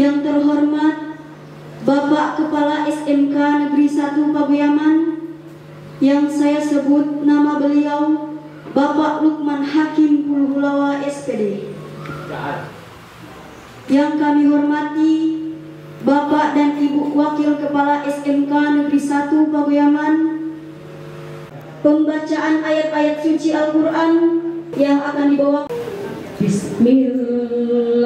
Yang terhormat Bapak Kepala SMK Negeri 1 Pabuyaman yang saya sebut nama beliau Bapak Lukman Hakim Pulhulawa SPD. Yang kami hormati Bapak dan Ibu Wakil Kepala SMK Negeri 1 Pabuyaman Pembacaan ayat-ayat suci Al-Quran yang akan dibawa. Bismillahirrahmanirrahim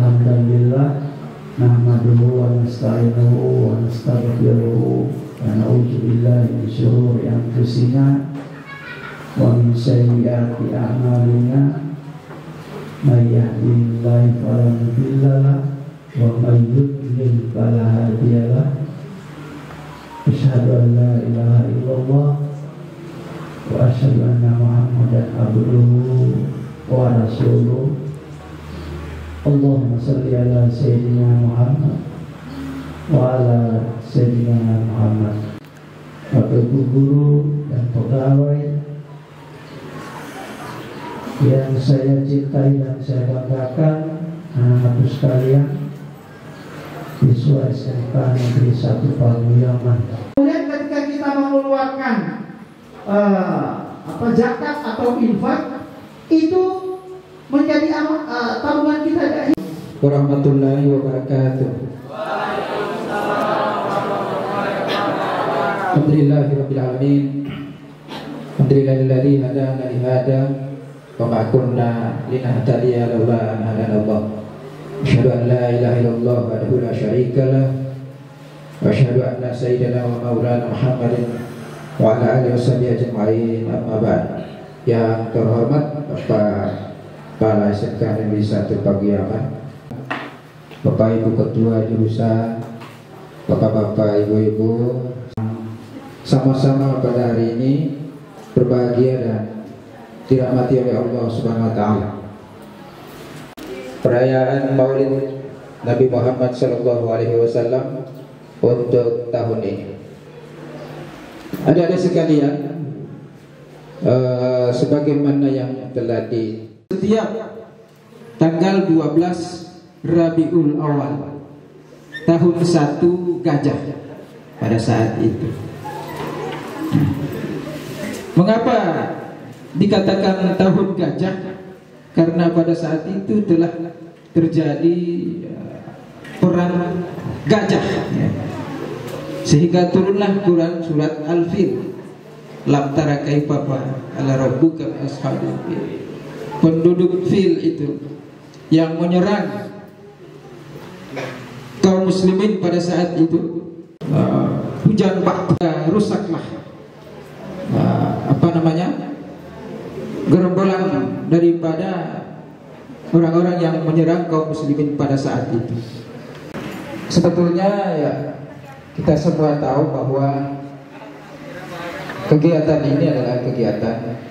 Innal hamdalillah nahmaduhu wa nasta'inuhu wa nastaghfiruhu wa na'udzu billahi min shururi anfusina wa min sayyiati a'malina. May yahdihillahu fala mudilla lahu wa may yudlil fala hadiya lahu Asyhadu an la ilaha illallah wa asyhadu Allahumma salli ala Sayyidina Muhammad wa ala Sayyidina Muhammad. Bapak Guru dan pegawai yang saya cintai dan saya banggakan anak-anakku sekalian siswa SMK Negeri 1 Pamuyaman Kemudian ketika kita mengeluarkan eh, apa zakat atau infak itu menjadi eh, tabungan kita dari warahmatullahi wabarakatuh. Alhamdulillahirabbil alamin. Alhamdulillahilladzi hadana li hada wa ma kunna linahtadiya laula an hadana Allah. Asyhadu an la ilaha wahdahu la syarika wa asyhadu wa Muhammadin wa ala alihi ba'd. Yang terhormat Bapak Kepala SMK Negeri 1 Pagiaman Bapak Ibu Ketua Jurusan Bapak-bapak, ibu-ibu sama-sama pada hari ini berbahagia dan dirahmati oleh Allah Subhanahu wa taala. Perayaan Maulid Nabi Muhammad sallallahu alaihi wasallam untuk tahun ini. Ada-ada sekalian eh, sebagaimana yang telah di setiap tanggal 12 Rabiul Awal tahun 1 Gajah pada saat itu. Mengapa dikatakan tahun gajah? Karena pada saat itu telah terjadi eh, perang gajah. ya. Sehingga turunlah Quran surat Al-Fil. Lam tara kaifa ala rabbuka bi ashabil fil. Penduduk fil itu yang menyerang kaum muslimin pada saat itu uh, hujan bakta rusaklah uh, apa namanya? Gerombolan daripada orang-orang yang menyerang kaum muslimin pada saat itu. Sebetulnya ya kita semua tahu bahwa kegiatan ini adalah kegiatan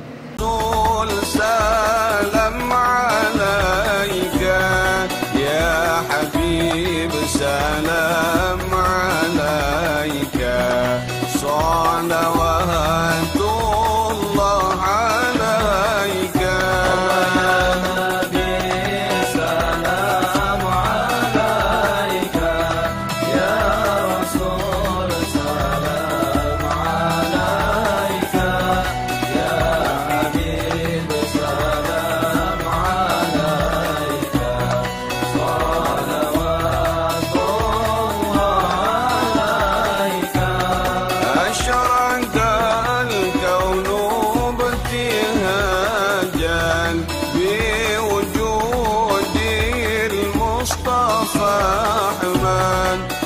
بوجود المصطفى أحمد.